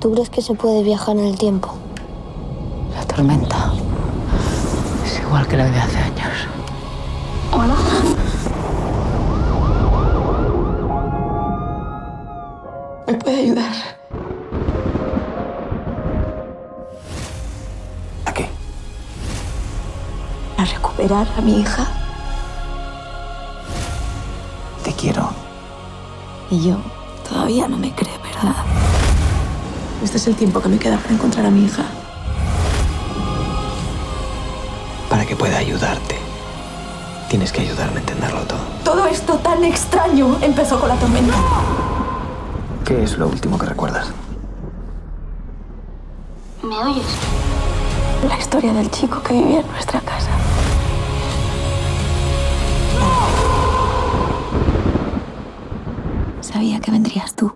¿Tú crees que se puede viajar en el tiempo? La tormenta es igual que la de hace años. Hola. ¿Me puede ayudar? ¿A qué? ¿A recuperar a mi hija? Te quiero. Y yo todavía no me cree, ¿verdad? Este es el tiempo que me queda para encontrar a mi hija. Para que pueda ayudarte, tienes que ayudarme a entenderlo todo. Todo esto tan extraño empezó con la tormenta. ¿Qué es lo último que recuerdas? ¿Me oyes? La historia del chico que vivía en nuestra casa. Sabía que vendrías tú.